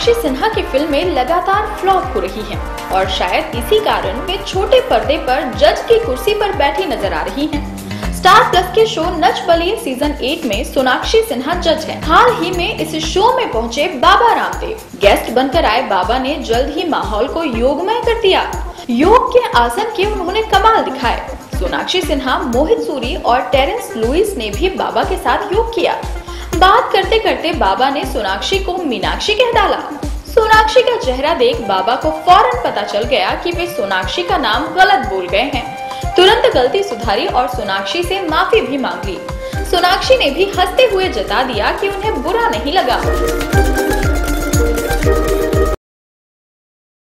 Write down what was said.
सोनाक्षी सिन्हा की फ़िल्में लगातार फ्लॉप हो रही हैं और शायद इसी कारण वे छोटे पर्दे पर जज की कुर्सी पर बैठी नज़र आ रही हैं। स्टार प्लस के शो नच बलिए सीज़न 8 में सोनाक्षी सिन्हा जज हैं। हाल ही में इस शो में पहुँचे बाबा रामदेव गेस्ट बनकर आए बाबा ने जल्द ही माहौल को योगमय कर दिया योग के आसन के उन्होंने कमाल दिखाए सोनाक्षी सिन्हा, मोहित सूरी और टेरेंस लुइस ने भी बाबा के साथ योग किया बात करते करते बाबा ने सोनाक्षी को मीनाक्षी कह डाला। सोनाक्षी का चेहरा देख बाबा को फ़ौरन पता चल गया कि वे सोनाक्षी का नाम गलत बोल गए हैं। तुरंत गलती सुधारी और सोनाक्षी से माफ़ी भी मांग ली। सोनाक्षी ने भी हँसते हुए जता दिया कि उन्हें बुरा नहीं लगा।